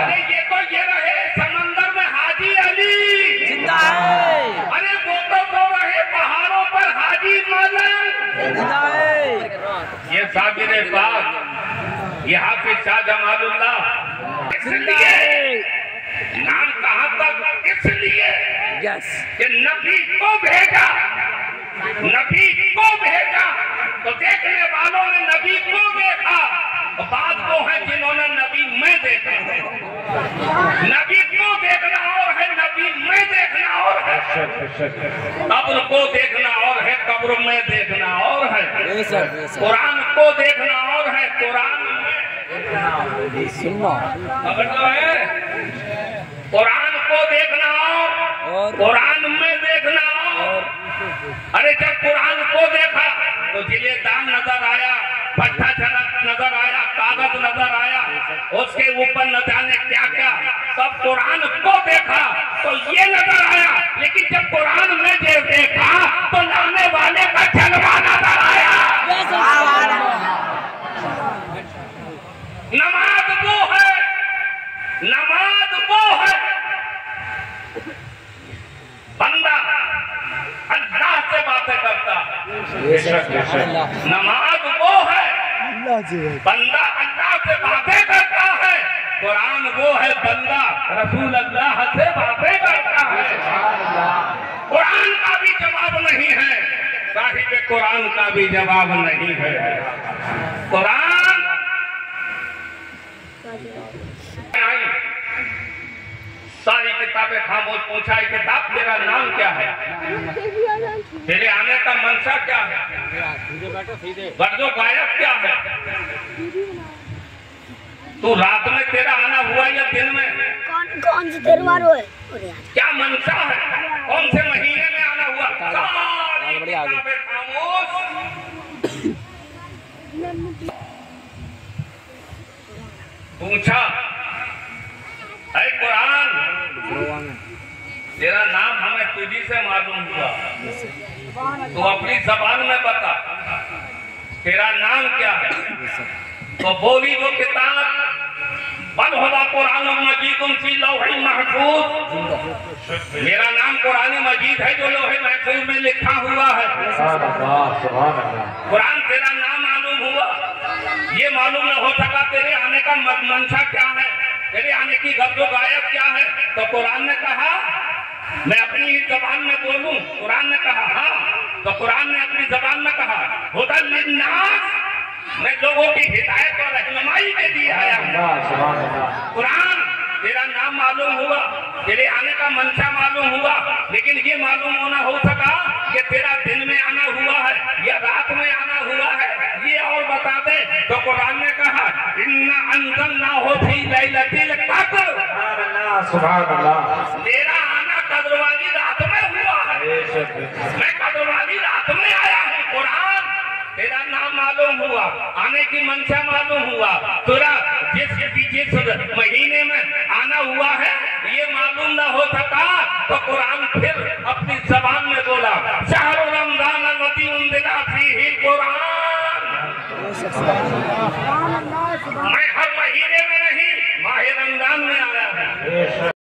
अरे ये तो ये रहे समंदर में हाजी अली। जिंदाबाद। अरे वो तो वो रहे पहाड़ों पर हाजी मलन। ये साबिर पाक ये हाफिज शाह जमालुल्लाह। इसलिए नाम कहाँ तक? इसलिए यस कि नबी को भेजा। नबी को भेजा। तो देखने वालों ने नबी को देखा। बाद वो है जिन्होंने नबी में देखा है। नबी को देखना और है नबी में देखना और है। कब्र को देखना और है कब्र में देखना और है। कुरान को देखना और है कुरान में सुनना तो है कुरान को देखना और और कुरान में देखना और अरे जब कुरान को देखा तो जिलेदान नज़र आया भट्टा झलक नज़र आया कागज़ नज़र आया उसके ऊपर न जाने क्या क्या? सब कुरान को देखा तो ये नज़र आया। लेकिन जब कुरान में देखा तो लाने वाले का जलवा नज़र आया। नमाज़ वो है नमाज़ वो है। बंदा अल्लाह से बातें करता। है नमाज़ बंदा अल्लाह से बातें करता है। कुरान वो है बंदा रसूल अल्लाह से बातें करता है। कुरान का भी जवाब नहीं है। साहिब, कुरान का भी जवाब नहीं है। कुरान सारी किताबें खामोश पूछा ये किताब तेरा नाम क्या है? तेरे आने का मंशा क्या है? गर्जो गायब क्या है? तू रात में तेरा आना हुआ या दिन में? कौन कौन से त्योहार हुए क्या मंशा है? कौन से महीने में आना हुआ? खामोश। पूछा है कुरान तेरा नाम हमें तुझी से मालूम हुआ। तो अपनी जबान में बता, तेरा नाम क्या है? तो बोली, वो किताब बल होगा कुरान मजीद उनकी लोहे महफूज। मेरा नाम कुरान मजीद है, जो लोहे महफूज में लिखा हुआ है। कुरान तेरा नाम मालूम हुआ। ये मालूम न हो सका तेरे आने का मंशा क्या है। तेरे आने की गब्जो गायब क्या है? तो कुरान ने कहा मैं अपनी ही जबान में बोलूँ कुरान ने कहा हाँ। तो कुरान ने अपनी जबान में कहा हुदल लिन्नास मैं लोगों की हिदायत और रहनुमाई के लिए आया हूँ। कुरान तेरा नाम मालूम हुआ तेरे आने का मंशा मालूम हुआ लेकिन ये मालूम होना हो सका कि तेरा दिन में आना हुआ है या रात में आना हुआ है। ये और बता दे तो कुरान ने सुभान अल्लाह मेरा आना कदरवाली रात में हुआ है। बेशक मैं कदरवाली रात में आया हूँ। कुरान तेरा नाम मालूम हुआ। आने की मंशा मालूम हुआ। तुरा जिस जिस महीने में आना हुआ है। ये मालूम ना हो सका तो कुरान फिर अपनी जबान में बोला शहर रमज़ान नदी उन दिला कुरान। मैं